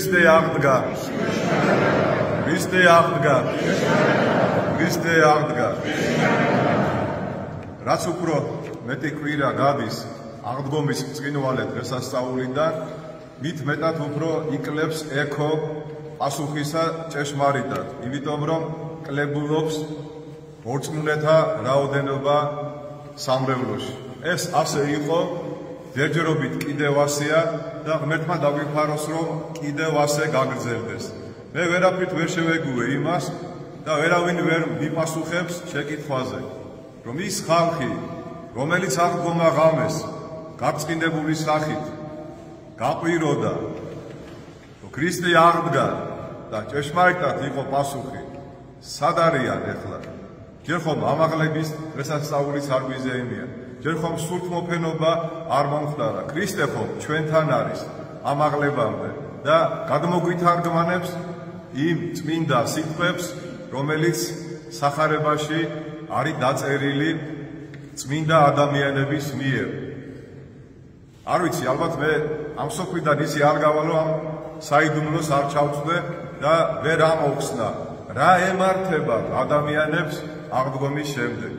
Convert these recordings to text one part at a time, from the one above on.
ქრისტე აღდგა. ქრისტე აღდგა. ქრისტე აღდგა. რაც უფრო მეტი კვირა გადის აღდგომის წინვალე დღესასწაულიდან მით მეტად უფრო იკლებს ეკო პასუხისა ჭეშმარიტად. იმიტომ რომ კლებულობს ორწმუნეთა რაოდენობა სამრევლოში. ეს ასე იყო ჯერჯერობით კიდევ ასეა და ღმერთმა დაგვიფაროს რომ კიდევ ასე გაგრძელდეს. მე ვერაფრით ვერ შევეგუე იმას და ვერავინ ვერ მიპასუხებს შეკითხვაზე, რომ ის ხალხი, რომელიც აღგომა ღამეს გაწმინდებული სახით გაყვიროდა, ქრისტე აღდგა და ჭეშმარიტად იყო პასუხი, სად არიან ახლა? ჯერ ხომ ამაღლების დღესასწაულის არ გვიზეიმია. ჯერ ხომ სულთმოფენობა არ მომხდარა. ქრისტე ხო ჩვენთან არის ამაღლებამდე და გადმოგვითარგმანებს იმ წმინდა სიტყვებს, რომელიც სახარებაში არის დაწერილი წმინდა ადამიანების მიერ. არ ვიცი, ალბათ მე ამ სოფლიდან ისი არ გავალო ამ საიდუმლოს არ ჩავწვდე და ვერ ამოხსნა რა ემართება ადამიანებს აღდგომის შემდეგ.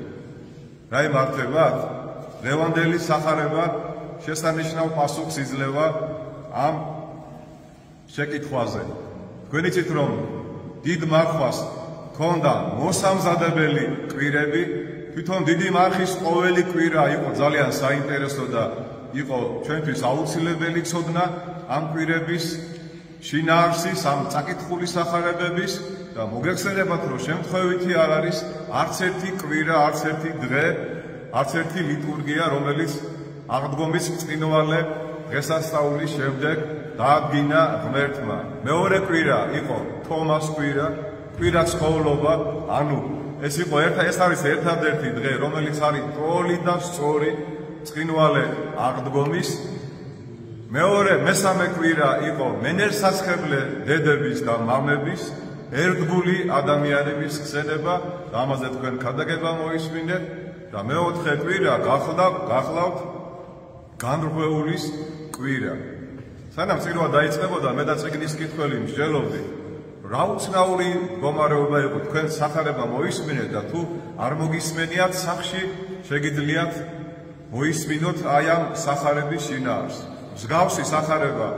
რა ემართებათ? ლევანდელი სახარება შესანიშნავ პასუხს იძლევა ამ შეკითხვაზე. თქვენ იცით რომ დიდ მარხვას ქონდა მოსამზადებელი კვირები, თვითონ დიდი მარხის ყოველი კვირა იყო ძალიან საინტერესო და იყო ჩვენთვის აუცილებელი ცოდნა ამ კვირების შინაარსის, ამ წაკითხული სახარებების და მოგეხსენებათ რომ შემთხვევითი არ არის არც ერთი კვირა, არც ერთი დღე არც ერთი ლიტურგია, რომელიც აღდგომის წინვალე დღესასწაულის შემდეგ დაადგინა ღმერთმა. მეორე კვირა იყო თომას კვირა, კვირა ცხოვრობა, ანუ ეს იყო ერთა ეს არის ერთადერთი დღე, რომელიც არის პროლი და სწორი წინვალე აღდგომის. მეორე მესამე კვირა იყო მენერსასხებლე დედების და მამების ერთგული ადამიანების ხსენება, ამაზე თქვენ ქადაგება მოისმინეთ. და მეოთხე კვირა გახლდა გახლავთ განრღვეულის კვირა. სანამ წირვა დაიწყებოდა მე და ციგნის კითხველი მსჯელობდი რა უცნაური გომარეობა იყო თქვენ სახარება მოისმინეთ და თუ არ მოგისმენიათ სახში შეგიძლიათ მოისმინოთ აი ამ სახარების შინაარს. მსგავსი სახარება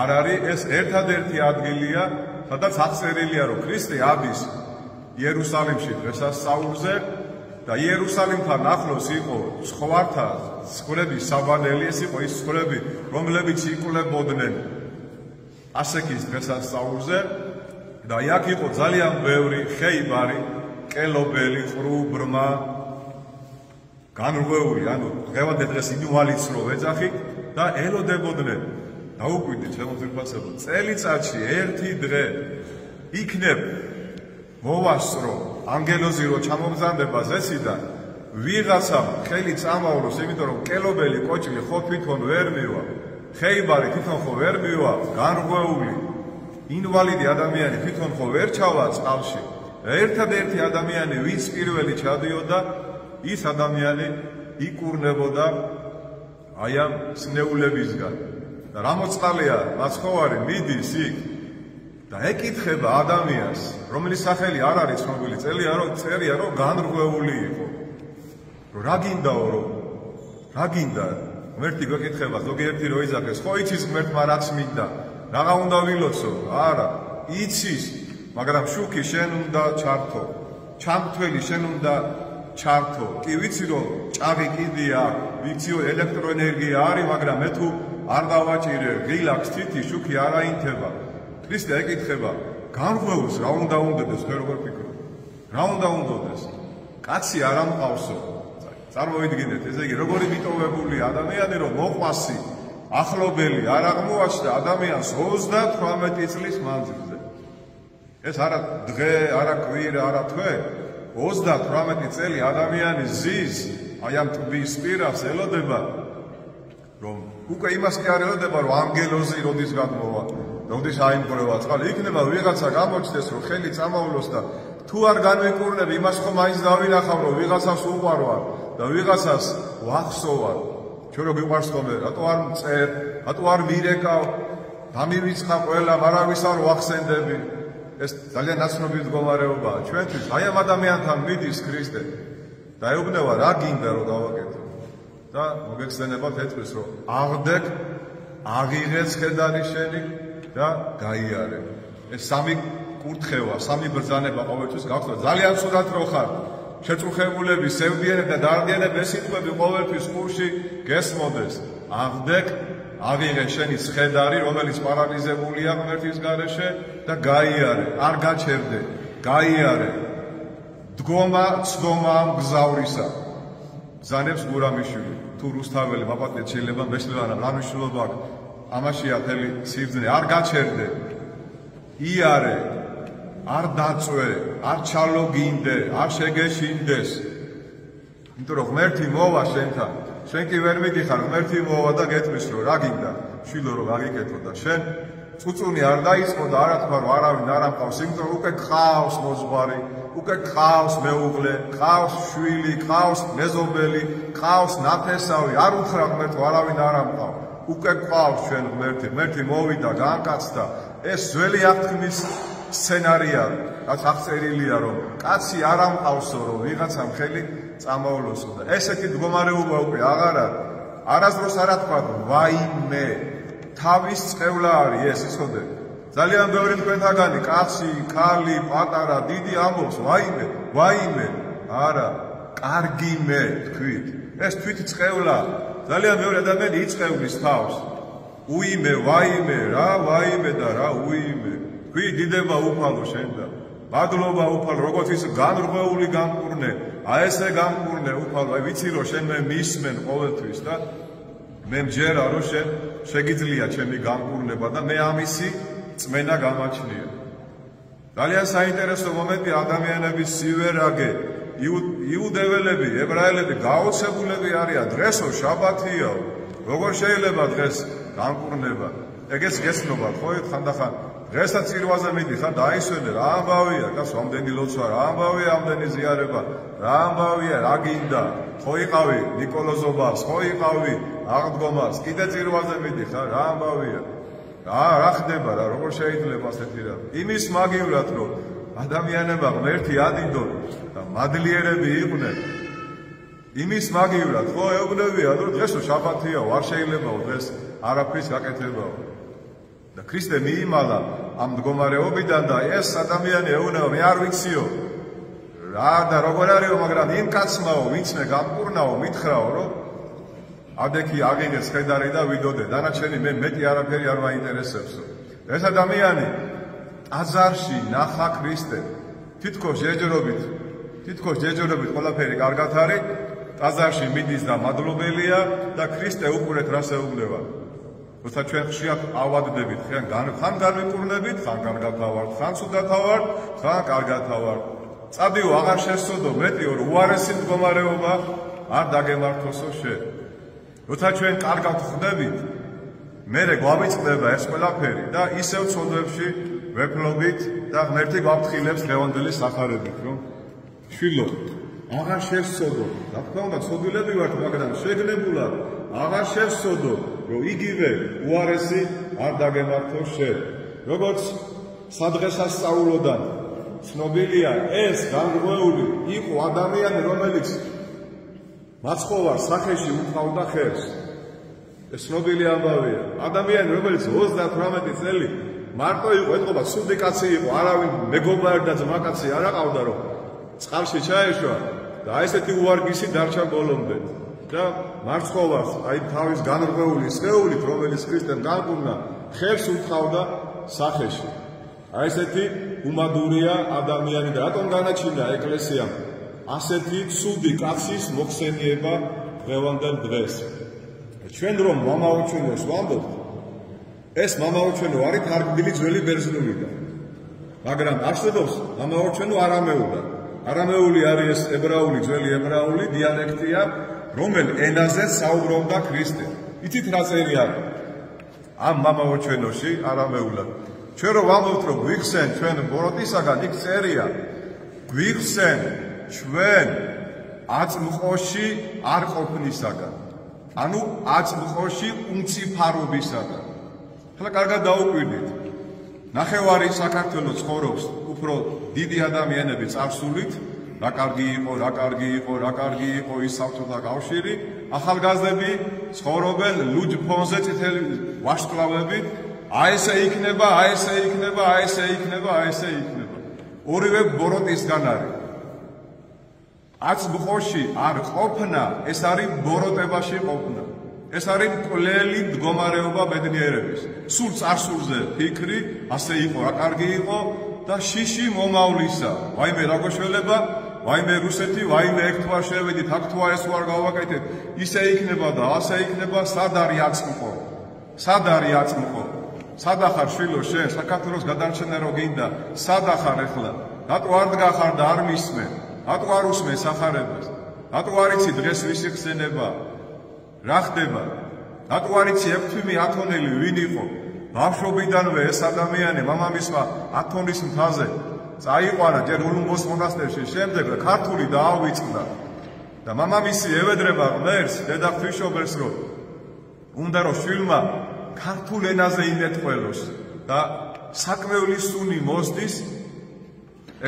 არ არის ეს ერთადერთი ადგილია სადაც აღწერილია რომ ქრისტე ადის იერუსალიმში დღესასწაულზე და იერუსალიმთან ახლოს იყო სხვათა სხვრების საბანელი ეს იყო ის სხვრები რომლებიც იკლებოდნენ ასეკის დღესასწაულზე და იქ იყო ძალიან ბევრი ხეიბარი კელობელი ყრუ ბრმა განრღვეული ანუ დღევანდელ დღეს ინვალიცრო ვეძახით და ელოდებოდნენ. დაუკვირდით შემოწირფასებო წელიწადში ერთი დღე იქნებ მოვასწრო ანგელოზი რო ჩამოგზანდება ზესიდან ვიღაცამ ხელი წამოვლოს იმიტომ რომ კელობელი კოჭი ხო თვითონ ვერ მივა? ხეიბარი თვითონ ხო ვერ მივა? განრღვეული ინვალიდი ადამიანი თვითონ ხო ვერ ჩავა წყალში? ერთადერთი ადამიანი ვინც პირველი ჩადიოდა ის ადამიანი იკურნებოდა აი ამ სნეულებისგან. და რა მოწყალია? მაცხოვარი მიდის იქ და ეკითხება ადამიანს, რომელიც სახელი არ არის ცნობილი, წელია რომ წერია რომ განრღვეული იყო. რომ რა გინდაო რომ რა გინდა? ღმერთი გეკითხება, ზოგიერთი რო იძახეს, ხო იცის ღმერთმა რაც მინდა? რაღა უნდა ვილოცო? არა, იცის, მაგრამ შუქი შენ უნდა ჩართო. ჩამთველი შენ უნდა ჩართო. კი ვიცი რომ ჭაღი კიდია, ვიცი რომ ელექტროენერგია არის, მაგრამ მე თუ არ დავაჭირე, ღილაკს თითი შუქი არ აინთება. ქრისტე ეკითხება განღვეულს რა უნდა უნდადეს ხე როგორ ფიქრობ? რა უნდა უნდადეს? კაცი არ ამყავსო. წარმოვიდგინეთ ესე იგი როგორი მიტოვებული ადამიანი რომ მოყვასი ახლობელი არ აღმოაჩნდა ადამიანს 38 წლის მანძილზე. ეს არა დღე არა კვირა არა თვე. 38 წელი ადამიანი ზის აი ამ ტბის პირას ელოდება რომ უკვე იმას კი არ ელოდება რომ ანგელოზი როდის გადმოვა როდის აიმყრევა წყალი იქნება ვიღაცა გამოჩნდეს რომ ხელი წამოვლოს და თუ არ განვიკურნებ იმას ხომ მაინც დავინახავ რომ ვიღაცას უყარვარ და ვიღაცას ვახსოვარ. ჩვენ რო გიყვარს ხოლმე რატო არ წერ რატო არ მირეკავ დამივიწყა ყველა მარავის არ ვახსენდები ეს ძალიან ნაცნობი მდგომარეობაა ჩვენთვის აი ამ ადამიანთან მიდის ქრისტე. და ეუბნება რა გინდა რომ გავაკეთო და მოგეხსენებათ ეთქვის რომ აღდეკ აღიღეც ხედარი შენი და გაიარე. ეს სამი კურთხევა სამი ბრძანება ყოველთვის გახდა. ძალიან ცუდად რო ხარ. შეწუხებულები სევდიანები და დარდიანები ეს სიტყვები ყოველთვის ყურში გესმოდეს აღდეკ აღიღე შენი სხედარი რომელიც პარალიზებულია ღმერთის გარეშე და გაიარე. არ გაჩერდე. გაიარე. დგომა ცდომა მგზავრისა ზანებს გურამიშვილი. თუ რუსთაველი მაპატეთ შეიძლება მეშლება რა მნიშვნელობა აქვს ამაშია თელი სიბძნე არ გაჩერდე. იარე არ დაწვე არ ჩალოგინდე არ შეგეშინდეს. იმიტომ რომ ღმერთი მოვა შენთან შენ კი ვერ მიდიხარ ღმერთი მოვა და გეტყვის რომ რა გინდა? შვილო რომ გაგიკეთო და შენ წუწუნი არ დაიწყო და არა თქვა რომ არავინ არ ამყავს. იმიტომ რომ უკვე ხავს მოძღვარი უკვე ხავს მეუღლე ხავს შვილი ხავს მეზობელი ხავს ნათესავი არ უთხრა ღმერთო არავინ არ ამყავს უკვე ყავს ჩვენ ღმერთი ღმერთი მოვიდა განკაცდა ეს ძველი აღთქმის სცენარია რაც აღწერილია რომ კაცი არ ამყავსო რომ ვიღაცამ ხელი წამოვლოსო და ესეთი მდგომარეობა უკვე აღარ არის არასდროს არ თქვა ვაიმე თავის წევლა არის ეს ისოდე ძალიან ბევრი თქვენთაგანი კაცი, ქალი, პატარა, დიდი ამბობს ვაიმე, ვაიმე. არა კარგი მე თქვით. ეს თვით წევლა ძალიან ბევრი ადამიანი იწევლის თავს. უიმე ვაიმე რა ვაიმე და რა უიმე. თქვი დიდება უფალო შენ და მადლობა უფალო როგორც ის განრღვეული განკურნე. აი ესე განკურნე უფალო აი ვიცი რომ შენ მე მისმენ ყოველთვის და მე მჯერა რომ შენ შეგიძლია ჩემი განკურნება და მე ამისი წმენა გამაჩნია. ძალიან საინტერესო მომენტი ადამიანების სივერაგე იუდეველები, ებრაელები გაოცებულები არიან. დღესო შაბათიო. როგორ შეიძლება დღეს განკურნება? ეგეც გესნობათ ხო? ხანდახან დღესაც ირვაზე მიდიხარ და აისვენე რა ამბავია, გას ამდენი ლოცვა, რა ამბავია, ამდენი ზიარება, რა ამბავია, რა გინდა? ხო იყავი ნიკოლოზობას, ხო იყავი აღდგომას, კიდე ირვაზე მიდიხარ, რა ამბავია? რა რა ხდება რა, როგორ შეიძლება ასეთი რა? იმის მაგივრად რომ ადამიანებმა ღმერთი ადინდონ და მადლიერები იყვნენ. იმის მაგივრად ხო ეუბნებია რომ დღესო შაბათია არ შეიძლებაო დღეს არაფრის გაკეთებაო და ქრისტე მიიმალა ამ მდგომარეობიდან და ეს ადამიანი ეუბნება მე არ ვიციო. რა და როგორ არისო მაგრამ იმ კაცმაო ვინც მე გამკურნაო მითხრაო რომ ადექი აგინეს ხედარი და ვიდოდე. დანარჩენი მე მეტი არაფერი არ მაინტერესებსო ეს ადამიანი აზარში ნახა ქრისტე თითქოს ჯერჯერობით თითქოს ჯერჯერობით ყველაფერი კარგად არის აზარში მიდის და მადლობელია და ქრისტე უყურეთ რას ეუბნება როცა ჩვენ ხშირად ავადდებით ხან ხან განვიკურნებით ხან განგათავართ ხან სუდათავართ ხან კარგათავართ. წადიო აღარ შესწოდო მეტიო უარესი მდგომარეობა არ დაგემართოსო შე როცა ჩვენ კარგად ხვდებით, მერე გვავიწყდება ეს ყველაფერი და ისევ ცოდვებში ვეფლობით და ღმერთი გვაფრთხილებს ლევანდელი სახარებით, რომ შვილო, აღარ შევსოდო. რა თქმა უნდა, ცოდვილები ვართ, მაგრამ შეგნებულად აღარ შევსოდო, რომ იგივე უარესი არ დაგემართო შენ. როგორც სადღესასწაულოდან ცნობილია ეს განღვეული იყო ადამიანი, რომელიც მაცხოვარ სახეში უყავდა ხერს. ეს ცნობილი ამბავია. ადამიანი რომელიც 38 წელი მარტო იყო, ეთყობა სუდი კაცი იყო, არავინ მეგობარი და ძმაკაცი არ აყავდა რომ წყალში ჩაეშვა და ესეთი უარგისი დარჩა ბოლომდე. და მარცხოვარს აი თავის განრღვეული სხეულით რომელიც ქრისტემ განკურნა ხერს უყავდა სახეში. აი ესეთი უმადურია ადამიანი და რატომ განაჩინა ეკლესიამ ასეთი ცუდი კაცის მოხსენიება დღევანდელ დღეს. ჩვენ რომ მამაოჩვენოს ვამბობთ, ეს მამაოჩვენო არის თარგმნილი ძველი ბერძნულიდან. მაგრამ არსებობს მამაოჩვენო არამეულად. არამეული არის ეს ებრაული ძველი ებრაული დიალექტია, რომელ ენაზე საუბრობდა ქრისტე. იცით რა წერია? ამ მამაოჩვენოში არამეულად. ჩვენ რომ ვამბობთ რომ გვიხსენ ჩვენ ბოროტისაგან იქ წერია. გვიხსენ ჩვენ აწმყოში არ ყოფნისაგან. ანუ აწმყოში უნციფარობისაგან. ახლა კარგად დაუკვირდით. ნახევარი საქართველოს ცხოვრობს უფრო დიდი ადამიანები წარსულით, რა კარგი იყო, რა კარგი იყო, რა კარგი იყო ის საბჭოთა კავშირი, ახალგაზრდები ცხოვრობენ ლუჯ ფონზე წითელი ვარსკვლავებით, აი ესე იქნება, აი ესე იქნება, აი ესე იქნება, აი ესე იქნება. ორივე ბოროტისგან არის. აწმყოში არ ყოფნა, ეს არის ბოროტებაში ყოფნა. ეს არის კვლელი მდგომარეობა ბედნიერების. სულ წარსულზე ფიქრი, ასე იყო, რა კარგი იყო და შიში მომავლისა. ვაიმე რა გოშველება, ვაიმე რუსეთი, ვაიმე ერთვარ შევედით, აქ თუ ეს ვარ გავაკეთეთ, ისე იქნება და ასე იქნება, სად არის აწმყო? სად არის აწმყო? სად ახარ შვილო შენ საქართველოს გადარჩენა რო გინდა? სად ახარ ახლა? რატო არ დგახარ და არ მისმენ? რატო არ უსმენ სახარებას? რატო არ იცი დღეს ვისი ხსენება? რა ხდება? რატო არ იცი ექვთიმი ათონელი ვინ იყო? ბავშვობიდანვე ეს ადამიანი მამამისმა ათონის მთაზე წაიყვანა ჯერ ულუმბოს მონასტერში, შემდეგ ქართული დაავიწყდა. და მამამისი ევედრება ღმერთს, დედა ღვთისმშობელს რომ უნდა რომ შვილმა ქართულ ენაზე იმეთყველოს და საკმეული სუნი მოსდის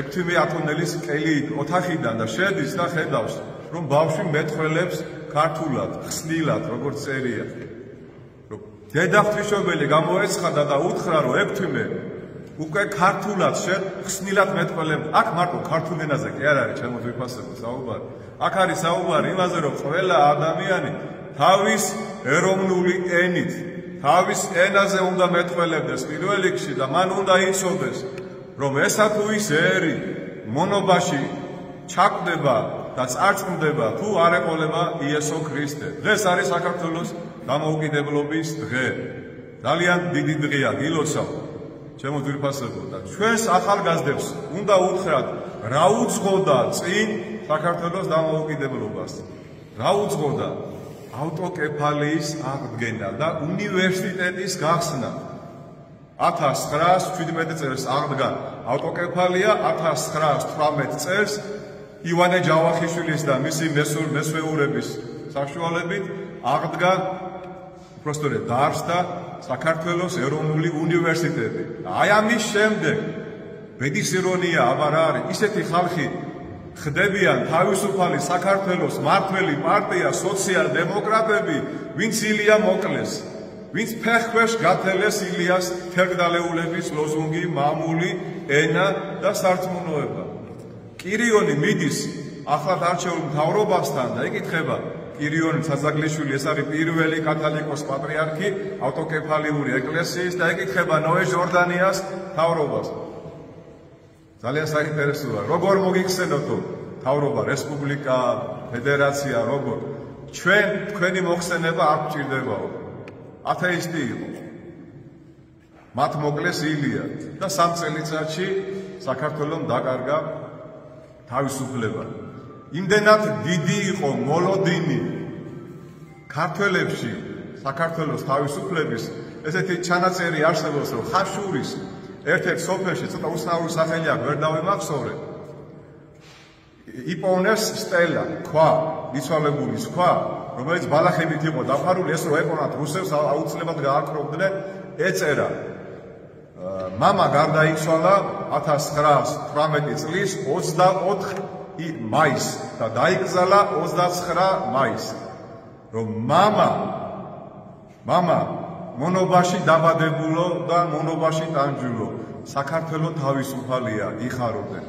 ექვთიმე ათონელის კელი ოთახიდან და შედის და ხედავს რომ ბავშვი მეტყველებს ქართულად, ხსნილად, როგორც წერია. რომ დედა ღვთისმშობელი გამოეცხადა და უთხრა რომ ექვთიმე უკვე ქართულად შენ ხსნილად მეტყველებ. აქ მარტო ქართულ ენაზე კი არ არის ჩემო ვიფასებო საუბარი. აქ არის საუბარი იმაზე რომ ყველა ადამიანი თავის ეროვნული ენით თავის ენაზე უნდა მეტყველებდეს პირველ რიგში და მან უნდა იცოდეს რომ ესა თუ ის ერი მონობაში ჩაკვდება და წარწმდება თუ არ ეყოლება იესო ქრისტე. დღეს არის საქართველოს დამოუკიდებლობის დღე. ძალიან დიდი დღეა, გილოცავ. ჩემო ძირფასებო და ჩვენს ახალგაზრდებს უნდა უთხრათ რა უძღოდა წინ საქართველოს დამოუკიდებლობას. რა უძღოდა ავტოკეფალიის აღდგენა და უნივერსიტეტის გახსნა. 1917 წელს აღდგა ავტოკეფალია, 1918 წელს ივანე ჯავახიშვილის და მისი მესვეურების საშუალებით აღდგა უბრალოდ დაარსდა საქართველოს ეროვნული უნივერსიტეტი. აი ამის შემდეგ ბედის ირონია აბარ არის ისეთი ხალხი ხდებიან თავისუფალი საქართველოს მართველი პარტია სოციალ-დემოკრატები, ვინც ილია მოკლეს, ვინც ფეხქვეშ გათელეს ილიას თერგდალეულების ლოზუნგი მამული ენა და სარწმუნოება. კირიონი მიდის ახლად არჩეულ მთავრობასთან და იკითხება კირიონი ცაზაგლიშვილი ეს არის პირველი კათალიკოს პატრიარქი ავტოკეფალიური ეკლესიის და ეკითხება ნოე ჟორდანიას მთავრობას. ძალიან საინტერესოა. როგორ მოგიხსენოთ თავრობა, რესპუბლიკა, ფედერაცია, როგორ ჩვენ თქვენი მოხსენება არ გჭირდებაო. ათეისტი იყო. მათ მოკლეს ილია და სამ წელიწადში საქართველოს დაკარგა თავისუფლება. იმდენად დიდი იყო მოლოდინი ქართველებში საქართველოს თავისუფლების ესეთი ჩანაწერი არსებობს რომ ხაშურის ერთ-ერთ სოფელში ცოტა უსნაური სახელი აქვს, ვერ დავემახსოვრე. იპოვნეს სტელა, ქვა, მიცვალებულის ქვა, რომელიც ბალახებით იყო დაფარული, ეს რო ეპონათ რუსებს აუცილებლად გააკრობდნენ, ეწერა. მამა გარდაიცვალა 1918 წლის 24 მაისს და დაიკრძალა 29 მაისს. რომ მამა მამა მონობაში დაბადებულო და მონობაში ტანჯულო. საქართველო თავისუფალია, იხარობენ.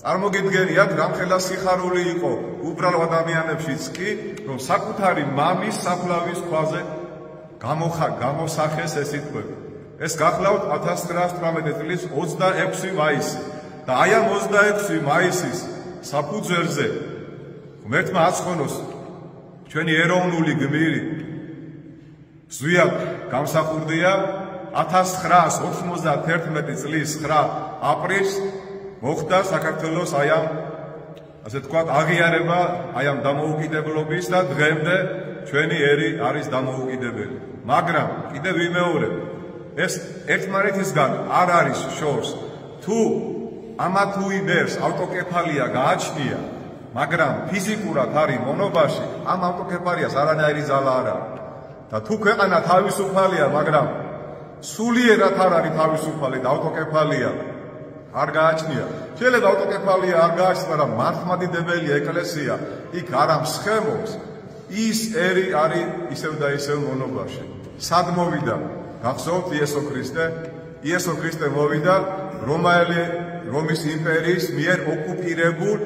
წარმოგიდგენიათ, რამხელა სიხარული იყო უბრალო ადამიანებშიც კი, რომ საკუთარი მამის საფლავის ქვაზე გამოხა გამოსახეს ეს სიტყვები. ეს გახლავთ 1918 წლის 26 მაისი და აი ამ 26 მაისის საფუძველზე ღმერთმა აცხონოს ჩვენი ეროვნული გმირი ზვიად გამსახურდია 1991 წლის 9 აპრილს მოხდა საქართველოს აი ამ ასე თქვა აღიარება აი ამ დამოუკიდებლობის და დღემდე ჩვენი ერი არის დამოუკიდებელი. მაგრამ კიდევ ვიმეორებ ეს ერთმანეთისგან არ არის შორს თუ ამა თუ იბერს ავტოკეფალია გააჩნია მაგრამ ფიზიკურად არის მონობაში, ამ ავტოკეფალიას არანაირი ძალა არ აქვს. და თუ ქვეყანა თავისუფალია, მაგრამ სულიერად არ არის თავისუფალი და ავტოკეფალია არ გააჩნია. შეიძლება ავტოკეფალია არ გააჩნია, მაგრამ მართლმადიდებელია ეკლესია იქ არ ამსხემობს. ის ერი არის ისევ და ისევ მონობაში. სად მოვიდა? გახსოვთ იესო ქრისტე? იესო ქრისტე მოვიდა რომაელი რომის იმპერიის მიერ ოკუპირებულ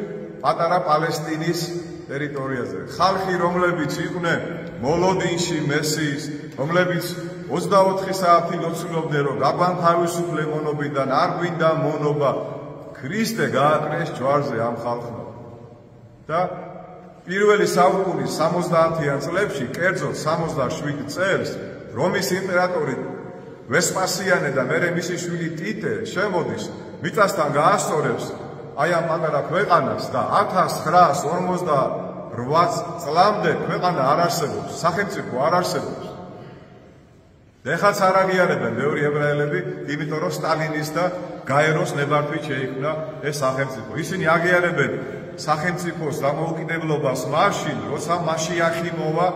პატარა პალესტინის ტერიტორიაზე. ხალხი, რომლებიც იყვნენ მოლოდინში მესიის, რომლებიც 24 საათი ლოცულობდნენ, რომ გაბან თავისუფლე მონობიდან არ გვინდა მონობა, ქრისტე გააკრეს ჯვარზე ამ ხალხმა. და პირველი საუკუნის 70-იან წლებში, კერძოდ 67 წელს, რომის იმპერატორი ვესპასიანე და მერე მისი შვილი ტიტე შემოდის მიწასთან გაასწორებს აი ამ პატარა ქვეყანას და 1958 წლამდე ქვეყანა არ არსებობს, სახელმწიფო არ არსებობს. ეხაც არ აღიარებენ მეორე ებრაელები, იმიტომ რომ სტალინის და გაეროს ნებართვით შეიქმნა ეს სახელმწიფო. ისინი აღიარებენ სახელმწიფოს დამოუკიდებლობას მაშინ, როცა მასიახი მოვა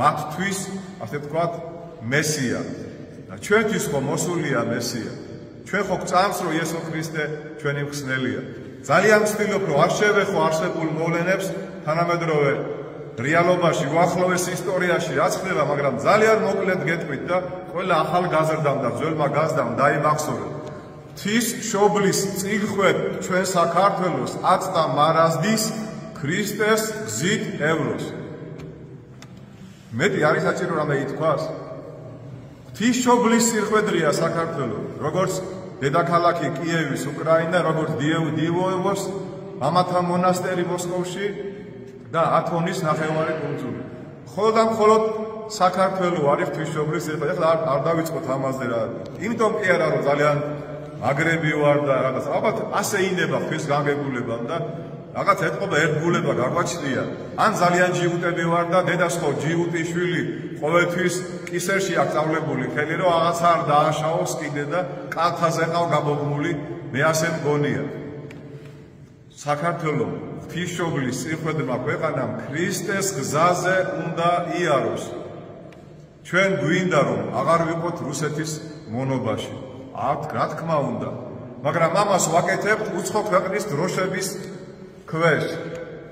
მათთვის, ასე ვთქვათ, მესია. და ჩვენთვის ხო მოსულია მესია. ჩვენ ხო გწამს რომ იესო ქრისტე ჩვენი მხსნელია. ძალიან ვცდილობ რომ არ შევეხო არსებულ მოვლენებს თანამედროვე რეალობაში, უახლოეს ისტორიაში რაც ხდება, მაგრამ ძალიან მოკლედ გეტყვით და ყველა ახალგაზრდამ და ძველმა გაზდამ დაიმახსოვრეთ. თის შობლის წიგხვეთ ჩვენ საქართველოს აწდა მარაზდის ქრისტეს გზით ევროს. მეტი არის საჭირო რამე ითქვას? თის შობლის სირხვედრია საქართველო, როგორც დედაქალაქი კიევის უკრაინა, როგორც დიევოს ამათა მონასტერი მოსკოვში და ათონის ნახევარი კუნძული. ხოლო და მხოლოდ საქართველო არის თვითშობლის ეხლა ეხლა არ, არ დავიწყოთ ამაზე რა. იმიტომ კი არა რომ ძალიან აგრები ვარ და რაღაც ალბათ ასე ინება ხის განგებულებამ და რაღაც ეთყობა ერთგულება გაგვაჩნია. ან ძალიან ჯიუტები ვარ და დედას ხო ჯიუტის შვილი ყოველთვის კისერში აქვს წავლებული ხელი რომ რაღაც არ დააშაოს კიდე და კალთაზე ყავ გაბოგმული მე ასე მგონია. საქართველოს ღვთისმშობლის სიხვედრმა ქვეყანამ ქრისტეს გზაზე უნდა იაროს. ჩვენ გვინდა რომ აღარ ვიყოთ რუსეთის მონობაში. აქ რა თქმა უნდა, მაგრამ ამას ვაკეთებთ უცხო ქვეყნის დროშების ქვეშ.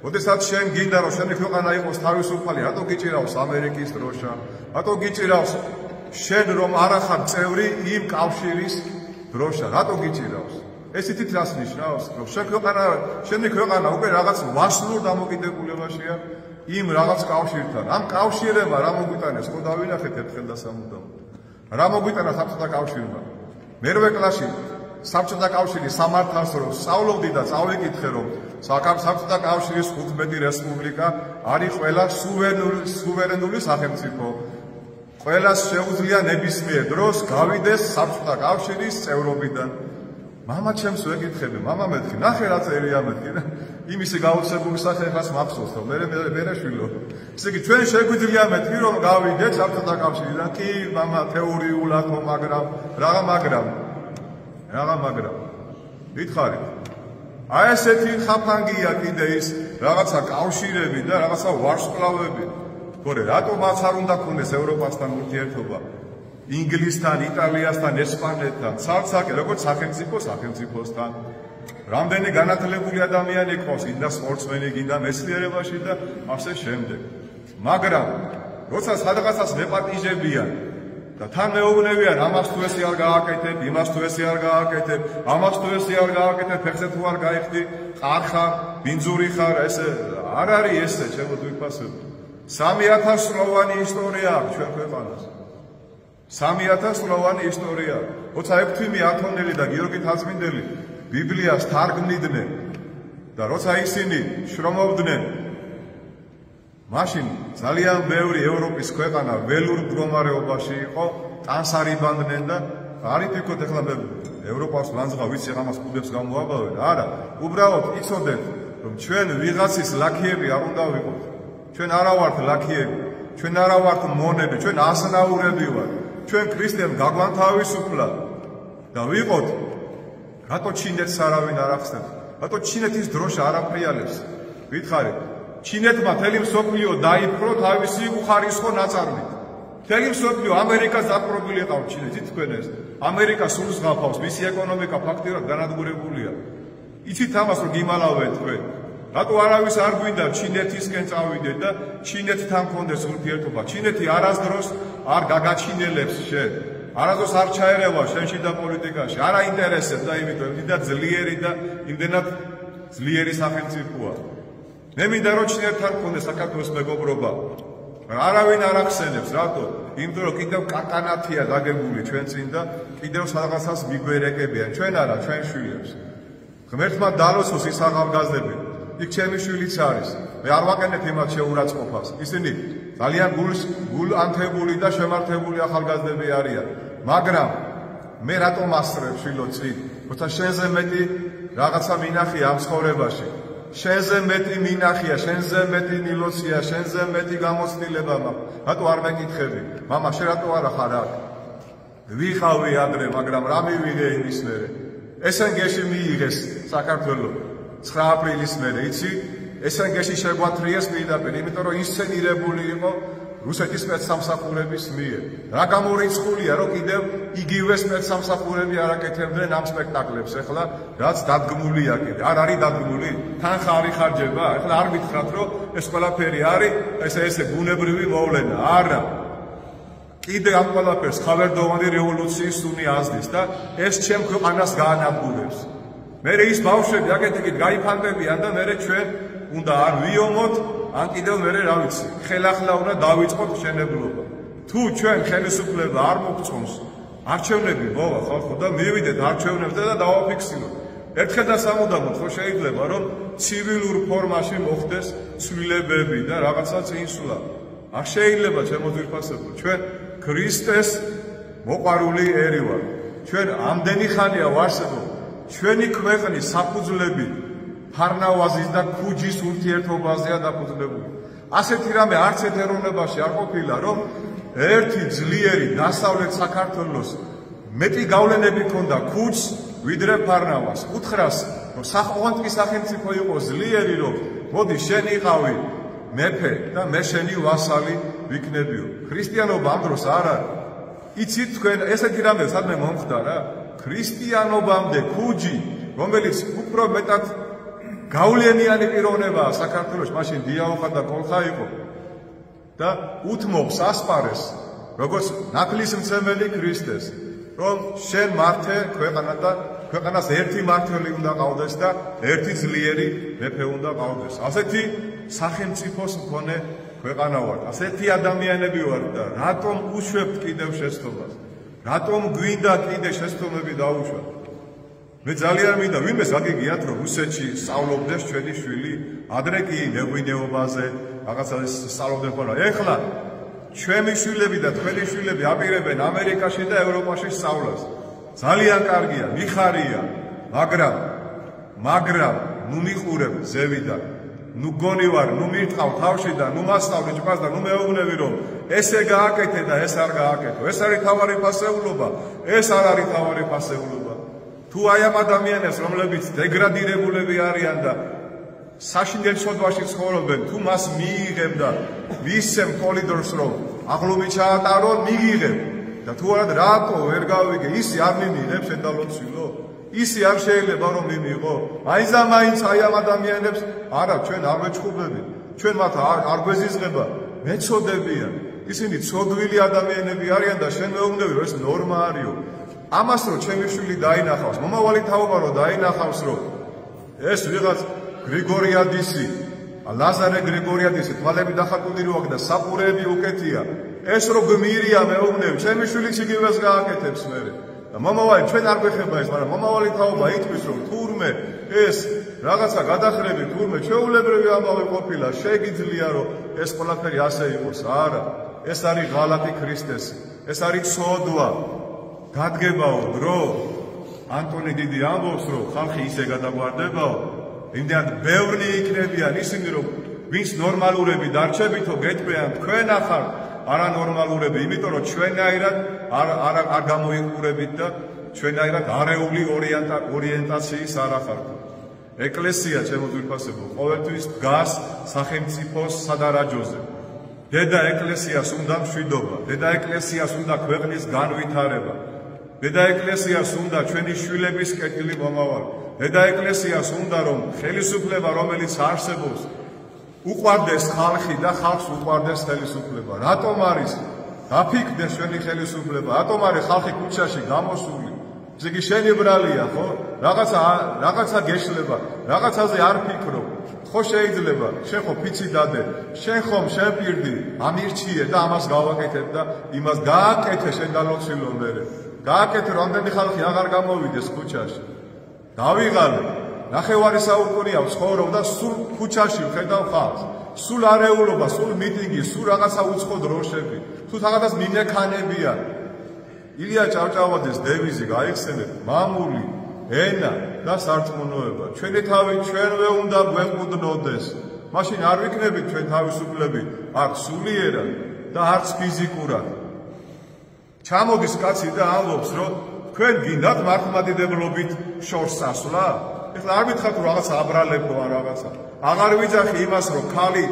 ოდესაც შენ გინდა რომ შენი ქვეყანა იყოს თავისუფალი, რატო გიჭირავს ამერიკის დროშა? რატო გიჭირავს შენ რომ არ ახარ წევრი იმ კავშირის დროშა? რატო გიჭირავს? ეს ითით რას ნიშნავს? რომ შენ ქვეყანა, შენი ქვეყანა უკვე რაღაც ვასლურ დამოკიდებულებაშია იმ რაღაც კავშირთან. ამ კავშირება რა მოგვიტანეს? ხო დავინახეთ ერთხელ და სამუდამოდ. რა მოგვიტანა საბჭოთა კავშირმა? მერვე კლასში საბჭოთა კავშირის სამართალს რომ სწავლობდი და წავიკითხე რომ საბჭოთა კავშირის 15 რესპუბლიკა არის ყველა სუვერენული სუვერენული სახელმწიფო. ყველას შეუძლია ნებისმიერ დროს გავიდეს საბჭოთა კავშირის წევრობიდან. мама ჩემს ვეკითხები, мама მეთქი, ნახე რა წერია მეთქი. იმისი გაუცებული სახე ხას მახსოვს, რომ მე მე მე შვილო. ესე იგი ჩვენ შეგვიძლია მეთქი რომ გავიდეთ საბჭოთა კავშირიდან. კი, мама თეორიულად ხო, მაგრამ რაღა მაგრამ რაღა მაგრამ მითხარი. აი ესეთი ხაფანგია კიდე ის რაღაცა კავშირები და რაღაცა ვარსკვლავები. თორე რატომ მას არ უნდა ქონდეს ევროპასთან ურთიერთობა? ინგლისთან, იტალიასთან, ესპანეთთან, ცალ-ცალკე როგორც სახელმწიფო სახელმწიფოსთან. რამდენი განათლებული ადამიანი ყავს, ინდა სპორტსმენი, ინდა მეცნიერებაში და ასე შემდეგ. მაგრამ როცა სადღაცას მეპატიჟებიან და თან მეუბნებიან ამას თუ ესე არ გააკეთებ, იმას თუ ესე არ გააკეთებ, ამას თუ ესე არ გააკეთებ, ფეხზე თუ არ გაიხდი, ყარხა, ბინძური ხარ, ესე არ არის ესე, ჩემო თვითფასები. 3000 სლოვანი ისტორია აქვს ჩვენ ქვეყანას. 3000 სლოვანი ისტორია. როცა ეფთვიმი ათონელი და გიორგი თაზმინდელი ბიბლიას თარგმნიდნენ და როცა ისინი შრომობდნენ მაშინ ძალიან ბევრი ევროპის ქვეყანა ველურ მდგომარეობაში იყო, ტანსარიბანდნენ და არის თქო ახლა მე ევროპას ლანძღა ვიცი ამას კუდებს გამოაბავენ. არა, უბრალოდ იცოდეთ, რომ ჩვენ ვიღაცის ლაქიები არ უნდა ვიყოთ. ჩვენ არა ვართ ლაქიები, ჩვენ არა ვართ მონები, ჩვენ ასნაურები ვართ. ჩვენ ქრისტემ გაგვანთავისუფლა და ვიყოთ რატო ჩინეთს არავინ არ ახსნებს? რატო ჩინეთის დროშა არ აფრიალებს? გითხარით ჩინეთმა თელი მსოფლიო დაიფრო თავისი უხარისხო ნაწარმით. თელი მსოფლიო ამერიკას დაპყრობილი ყავს ჩინეთი თქვენ ეს. ამერიკა სულს გაფავს მისი ეკონომიკა ფაქტიურად განადგურებულია. იცით ამას რომ გიმალავეთ თქვენ. რატო არავის არ გვინდა ჩინეთისკენ წავიდეთ და ჩინეთთან კონდეს ურთიერთობა? ჩინეთი არასდროს არ გაგაჩინელებს შენ. არასდროს არ ჩაერევა შენში და პოლიტიკაში. არ აინტერესებს და იმიტომ იმდენად ძლიერი და იმდენად ძლიერი სახელმწიფოა მე მინდა რომ ჩინეთთან კონდეს საქართველოს მეგობრობა არავინ არ ახსენებს რატო იმიტომ რომ კიდევ კაკანათია დაგებული ჩვენ წინ და კიდევ რაღაცას მიგვერეკებიან ჩვენ არა ჩვენ შვილებს ღმერთმა დალოცოს ის აღავგაზები იქ ჩემი შვილიც არის. მე არ ვაკენებ იმათ შეურაცხყოფას. ისინი ძალიან გულს გულ ანთებული და შემართებული ახალგაზრდები არიან. მაგრამ მე რატომ ასწრებ შვილო წინ? როცა შენზე მეტი რაღაცა მინახია ამ ცხოვრებაში. შენზე მეტი მინახია, შენზე მეტი ნილოცია, შენზე მეტი გამოცდილება მაქვს. რატო არ მეკითხები? мама, შენ რატო არა ხარ აქ? ვიხავი ადრე, მაგრამ რა მივიღე იმის მერე? ესენგეში მიიღეს საქართველოს 9 აპრილის მერე, იცი? ესენგეში შეგვათრიეს პირდაპირ, იმიტომ რომ ინსცენირებული იყო რუსეთის სპეცსამსახურების მიერ. რა გამორიცხულია, რომ კიდევ იგივე სპეცსამსახურები არაკეთებდნენ ამ სპექტაკლებს, ეხლა რაც დადგმულია კიდე. არ არის დადგმული? თანხა არ იხარჯება? ეხლა არ მითხრათ, რომ ეს ყველაფერი არის ესე ესე ბუნებრივი მოვლენა. არა. კიდე ამ ყველაფერს ხავერდოვანი რევოლუციის სუნი აზდის და ეს ჩემ ქვეყანას გაანადგურებს. მე ის ბავშვები აკეთებით გაიფანტებიან და მე ჩვენ უნდა არ ვიომოთ ან კიდევ მე რა ვიცი ხელახლა უნდა დავიწყოთ შენებლობა თუ ჩვენ ხელისუფლება არ მოგწონს არჩევნები მოვა ხალხო და მივიდეთ არჩევნებზე და დავაფიქსიროთ ერთხელ და სამუდამოდ ხო შეიძლება რომ ცივილურ ფორმაში მოხდეს ცვლილებები და რაღაცა წინსვლა არ შეიძლება შემოძირფასებო ჩვენ ქრისტეს მოყარული ერი ვარ ჩვენ ამდენი ხანია ვარსებობ ჩვენი ქვეყნის საფუძვლები ფარნავაზის და ქუჯის ურთიერთობაზეა დაფუძნებული. ასეთი რამე არც ერთ ეროვნებაში არ ყოფილა, რომ ერთი ძლიერი დასავლეთ საქართველოს მეტი გავლენები ქონდა ქუჯს ვიდრე ფარნავას. უთხრას, რომ სახელმწიფო სახელმწიფო იყო ძლიერი, რომ მოდი შენ იყავი მეფე და მე შენი ვასალი ვიქნებიო. ქრისტიანობა ამ დროს არ არის. იცით თქვენ ესეთი რამე სადმე მომხდარა? ქრისტიანობამდე ქუჯი, რომელიც უფრო მეტად გავლენიანი პიროვნებაა საქართველოს, მაშინ დიაოხა და კოლხა იყო და უთმობს ასპარეს, როგორც ნათლისმცემელი ქრისტეს, რომ შენ მართე ქვეყანა და ქვეყანას ერთი მართველი უნდა ყავდეს და ერთი ძლიერი მეფე უნდა ყავდეს. ასეთი სახელმწიფოს მქონე ქვეყანა ვარ. ასეთი ადამიანები ვარ და რატომ უშვებთ კიდევ შეცდომას? რატომ გვინდა კიდე შეცდომები დაუშვათ? მე ძალიან მინდა ვინმე საგიგიათ რომ რუსეთში სწავლობდეს ჩვენი შვილი, ადრე კი მეღვინეობაზე, რაღაცა სწავლობდნენ ხოლმე. ეხლა ჩვენი შვილები და თქვენი შვილები აპირებენ ამერიკაში და ევროპაში სწავლას. ძალიან კარგია, მიხარია, მაგრამ მაგრამ ნუ მიყურებ ზევიდან ნუ გონი ვარ, ნუ მირტყავ თავში და ნუ მასწავლე ჭკას და ნუ მეუბნები რომ ესე გააკეთე და ეს არ გააკეთო. ეს არის თავარი ფასეულობა, ეს არ არის თავარი ფასეულობა. თუ აი ამ ადამიანებს, რომლებიც დეგრადირებულები არიან და საშინელ შოდვაში ცხოვრობენ, თუ მას მიიღებ და ვისემ კოლიდორს რომ აღლუმი ჩაატარო, მიიღებ. და თუ არა რატო ვერ გავიგე, ისი არ მიმიღებს ედალოცილო? ისი არ შეიძლება რომ მიმიღო. აი ზა მაინც აი ამ ადამიანებს არა ჩვენ არ მეჩხუბები. ჩვენ მათ არ გვეზიზღება. მეწოდებიან. ისინი ცოდვილი ადამიანები არიან და შენ მეუბნები რომ ეს ნორმა არისო. ამას რომ ჩემი შვილი დაინახავს, მომავალი თაობა რომ დაინახავს რომ ეს ვიღაც გრიგორიადისი ლაზარე გრიგორიადისი თვალები დახატული რო აქვს და საფურები უკეთია. ეს რო გმირია მეუბნები, ჩემი შვილიც იგივეს გააკეთებს მერე. და მომავალი ჩვენ არ გვეხება ეს, მაგრამ მომავალი თაობა იტყვის რომ თურმე ეს რაღაცა გადახრები თურმე ჩეულებრივი ამბავი ყოფილა, შეგიძლია რომ ეს ყველაფერი ასე იყოს. არა, ეს არის ღალატი ქრისტესი. ეს არის სოდვა. დადგებაო დრო. ანტონი დიდი ამბობს რომ ხალხი ისე გადაგვარდებაო. იმდენ ბევრი იქნებიან ისინი რომ ვის ნორმალურები დარჩებითო გეტყვიან თქვენ ახალ არანორმალურები, იმიტომ რომ ჩვენაირად არ არ არ გამოიყურებით და ჩვენაირად არეული ორიენტაციის არ ახართ. ეკლესია ჩემო ძვირფასებო ყოველთვის დგას სახელმწიფოს სადარაჯოზე დედა ეკლესიას უნდა მშვიდობა დედა ეკლესიას უნდა ქვეყნის განვითარება დედა ეკლესიას უნდა ჩვენი შვილების კეთილი მომავალი დედა ეკლესიას უნდა რომ ხელისუფლება რომელიც არსებობს უყვარდეს ხალხი და ხალხს უყვარდეს ხელისუფლება. რატომ არის? დაფიქრდეს ჩვენი ხელისუფლება. რატომ არის ხალხი ქუჩაში გამოსული? ესე იგი შენი ბრალია ხო? რაღაცა რაღაცა გეშლება რაღაცაზე არ ფიქრო. ხო შეიძლება. შენ ხო ფიცი დადე. შენ ხომ შეპირდი ამირჩიე და ამას გავაკეთებ და იმას გააკეთე შენ დალოცილო მე გააკეთე რამდენი ხალხი აღარ გამოვიდეს ქუჩაში. დავიღალე. ნახევარი საუკუნეა ცხოვრობ და სულ ქუჩაში ვხედავ ხალხს. სულ არეულობა სულ მიტინგი სულ რაღაცა უცხო დროშები. თუ რაღაცას მინექანებია ილია ჭავჭავაძის დევიზი გაიხსენებ მამული ენა და სარწმუნოება. ჩვენი თავი ჩვენვე უნდა გვემყუდნოდეს მაშინ არ ვიქნებით ჩვენ თავისუფლები არც სულიერად და არც ფიზიკურად ჩამოდის კაცი და ამბობს რომ თქვენ გინდათ მართლმადიდებლობით შორს ასვლა? ეხლა არ მითხართ რომ რაღაცა აბრალებო ან რაღაცა. აღარ ვიძახი იმას რომ ხალი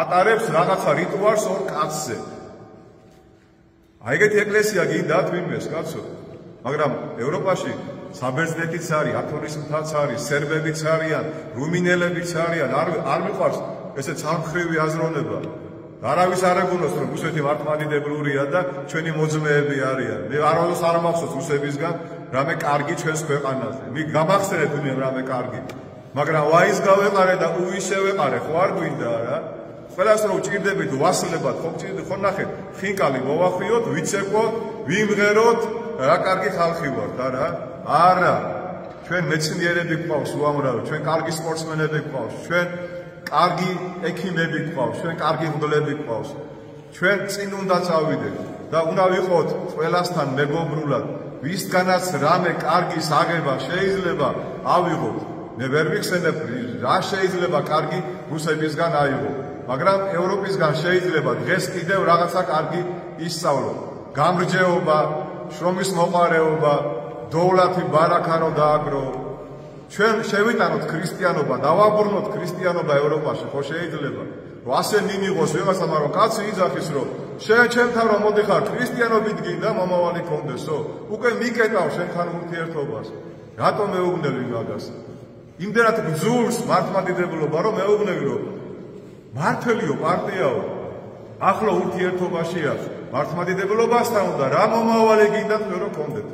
ატარებს რაღაცა რიტუალს ორ კაცზე. აი ეგეთი ეკლესია გინდათ ვინმეს კაცო. მაგრამ ევროპაში საბერძნეთიც არის ათონის მთაც არის სერბებიც არიან რუმინელებიც არიან. არ არ მიყვარს ესე სამხრივი აზროვნება არავის არ ეგონოს რომ რუსეთი მართლმადიდებლურია და ჩვენი მოძმეები არიან. მე არავის არ მახსოვს რუსებისგან რამე კარგი ჩვენს ქვეყანაზე. მე გამახსენეთ მე რამე კარგი. მაგრამ ვაის გავეყარე და უისე ვეყარე ხო არ გვინდა რა ყველას რო ჭირდებით ვასლებად ხო ჭირდებით ხო ნახეთ ხინკალი მოვახვიოთ ვიცეკო ვიმღეროთ რა კარგი ხალხი ვართ არა? არა. ჩვენ მეცნიერები გვყავს უამრავი ჩვენ კარგი სპორტსმენები გვყავს ჩვენ კარგი ექიმები გვყავს ჩვენ კარგი მგლები გვყავს. ჩვენ წინ უნდა წავიდეთ და უნდა ვიყოთ ყველასთან მეგობრულად. ვისგანაც რამე კარგის აღება შეიძლება ავიღოთ. მე ვერ ვიხსენებ რა შეიძლება კარგი რუსებისგან აიღო მაგრამ ევროპისგან შეიძლება დღეს კიდევ რაღაცა კარგი ისწავლო. გამრჯეობა შრომის მოყარეობა დოვლათი ბარაქარო დააგრო ჩვენ შევიტანოთ ქრისტიანობა დავაბრუნოთ ქრისტიანობა ევროპაში ხო შეიძლება? რომ ასე მიმიღოს ვიღაცა მაგრამ კაცი იძახის რომ შენ ჩემთან რომ მოდიხარ ქრისტიანობით გინდა მომავალი კონდესო უკვე მიკეტავ შენთან ურთიერთობას. რატომ მეუბნები მაგას? იმდენად გძულს მართლმადიდებლობა რომ მეუბნები რომ მართლიო პარტიაო ახლა ურთიერთობაშია. მართლმადიდებლობასთან და რა მომავალი გინდა თქვენ რომ კონდეთ.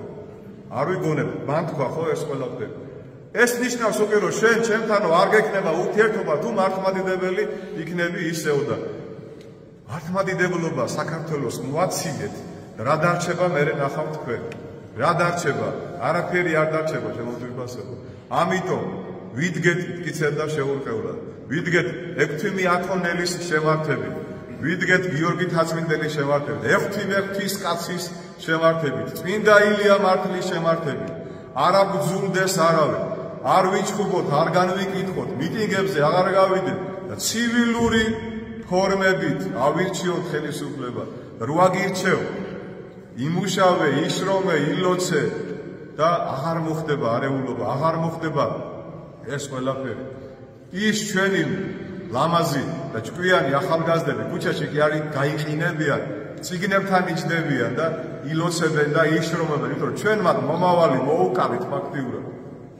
არ ვიგონებ მან თქვა ხო ეს ყველაფერი ეს ნიშნავს უკვე რომ შენ ჩემთანო არ გექნება ურთიერთობა თუ მართლმადიდებელი იქნები ისევ და. მართლმადიდებლობა საქართველოს მოაცილეთ რა დარჩება მე ნახავ თქვენ. რა დარჩება? არაფერი არ დარჩება შემოგვიფასებო ამიტომ ვიდგეთ მткиცებ და შეურყევლად ვიდგეთ 6 ათონელის შემართებით ვიდგეთ გიორგი თაცმინდელი შემართებით, ეხთიმე ღვთის კაცის შემართებით, წმინდა ილია მართლის შემართებით. არა ბძულდეს არავინ. არ ვიჩხუბოთ არ განვიკითხოთ მიტინგებზე აღარ გავიდეთ და ცივილური ფორმებით ავირჩიოთ ხელისუფლება. რო აგირჩევ იმუშავე ისრომე ილოცე და აღარ მოხდება არეულობა აღარ მოხდება ეს ყველაფერი. ის ჩვენი ლამაზი და ჭკვიანი ახალგაზრდები ქუჩაში კი არის გაიყინებიან, ციგნებთან იჯდებიან და ილოცებენ და იშრომებენ, იმიტომ რომ ჩვენ მათ მომავალი მოუკავით ფაქტიურად.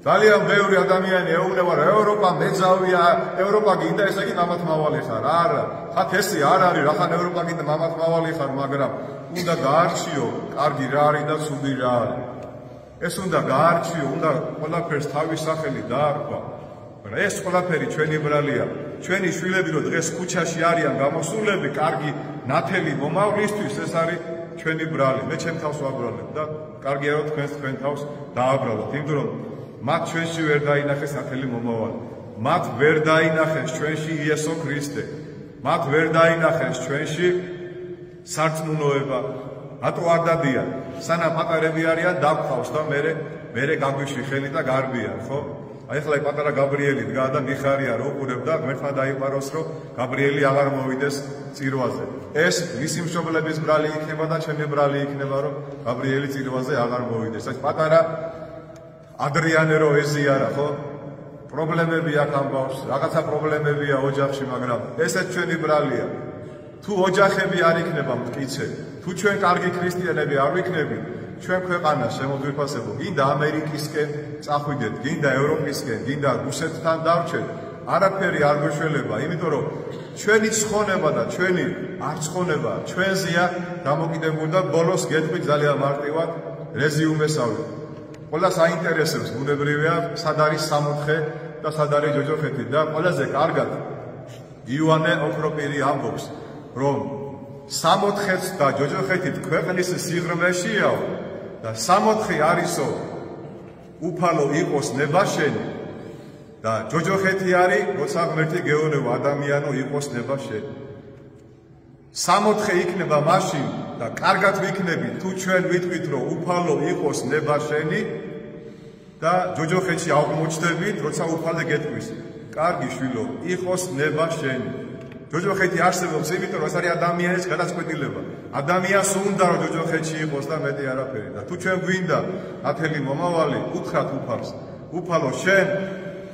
ძალიან ბევრი ადამიანი ეუბნება რომ ევროპა მეძავია, ევროპა გინდა ესე იგი მამათ მავალი ხარ. არა, ხათ ესე არ არის, რახან ევროპა გინდა მამათ მავალი ხარ, მაგრამ უნდა გაარჩიო, კარგი რა არის და ცუდი რა არის. ეს უნდა გაარჩიო, უნდა ყველაფერს თავის სახელი დაარქვა. მაგრამ ეს ყველაფერი ჩვენი ბრალია. ჩვენი შვილები რო დღეს ქუჩაში არიან გამოსულები, კარგი ნათელი მომავლისთვის, ეს არის ჩვენი ბრალი. მე ჩემ თავს ვაბრალებ და კარგია რომ თქვენს თქვენ თავს დააბრალოთ, იმიტომ რომ მათ ჩვენში ვერ დაინახეს ნათელი მომავალი. მათ ვერ დაინახეს ჩვენში იესო ქრისტე. მათ ვერ დაინახეს ჩვენში სარწმუნოება. ატო არ დადიან. სანამ პატარები არიან, დაგხავს და მე მე გაგვიში ხელი და გარბიან, ხო? აი ხლა პატარა გაბრიელი დგა და მიხარია რომ უყურებდა ღმერთმა დაიპაროს რომ გაბრიელი აღარ მოვიდეს წირვაზე ეს მისი მშობლების ბრალი იქნება და ჩემი ბრალი იქნება რომ გაბრიელი წირვაზე აღარ მოვიდეს აი პატარა ადრიანე რო ეზიარა ხო პრობლემები აქვს ამბავს, რაღაცა პრობლემებია ოჯახში, მაგრამ ესეც ჩვენი ბრალია. თუ ოჯახები არ იქნება მტკიცე, თუ ჩვენ კარგი ქრისტიანები არ ვიქნები, ჩვენ ქვეყანა შემოგვიფასებო, გინდა ამერიკისკენ წახვიდეთ, გინდა ევროპისკენ, გინდა რუსეთთან დავრჩეთ, არაფერი არ გვეშველება, იმიტომ რომ ჩვენი ცხონება და ჩვენი არცხონება ჩვენზეა დამოკიდებული და ბოლოს გეტყვით ძალიან მარტივად რეზიუმესავე. ყველა საინტერესებს ბუნებრივია სად არის 64 და სად არის ჯოჯოხეთი და ყველაზე კარგად იოანე ოქროპირი ამბობს რომ 64-ს და ჯოჯოხეთით ქვეყნის სიღრმეშიაო და 64 არისო უფალო იყოს ნებაშენი და ჯოჯოხეთი არის როცა ღმერთი გეოვნება ადამიანო იყოს ნებაშენი 64 იქნება მაშინ და კარგად ვიქნები თუ ჩვენ ვიტყვით რომ უფალო იყოს ნებაშენი და ჯოჯოხეთში აღმოჩნდებით როცა უფალე გეტყვის. კარგი შვილო იყოს ნებაშენი. ჯოჯოხეთი არსებობს იმიტომ რომ ეს არის ადამიანის გადაწყვეტილება. ადამიანს უნდა რომ ჯოჯოხეთში იყოს და მეტი არაფერი. და თუ ჩვენ გვინდა ათელი მომავალი უთხრათ უფალს. უფალო შენ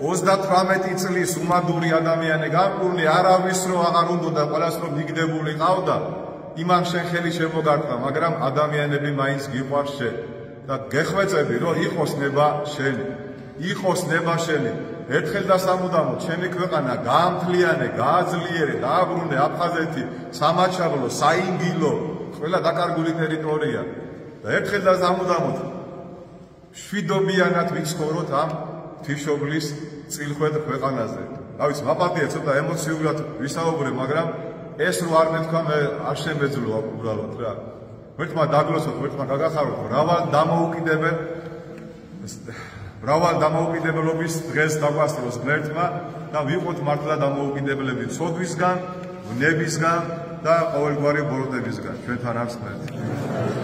38 წლის უმადური ადამიანი გამკურნი არავის რო აღარ უნდა და ყოველას რო მიგდებული იმან შენ ხელი შემოგარტყა, მაგრამ ადამიანები მაინც გიყვარს შენ და გეხვეწები, რომ იყოს ნება შენი. იყოს ნება შენი. ერთხელ და სამუდამოდ ჩემი ქვეყანა გაამთლიანე, გააძლიერე, დააბრუნე აფხაზეთი, სამაჩაბლო, საინგილო, ყველა დაკარგული ტერიტორია. და ერთხელ და სამუდამოდ შვიდობიანად ვიცხოვროთ ამ თიშობლის წილხვედ ქვეყანაზე. რა ვიცი, მაპატია ცოტა ემოციურად ვისაუბრე, მაგრამ ეს რო არ მეთქვა მე არ შემეძლო უბრალოდ რა. ერთმა დაგლოსოთ ერთმა გაგახაროთ. რავალ დამოუკიდებელ რავალ დამოუკიდებლობის დღეს დაგვასწროს ღმერთმა და ვიყოთ მართლა დამოუკიდებლები ცოდვისგან, ნებისგან და ყოველგვარი ბოროტებისგან. ჩვენთან არც ღმერთი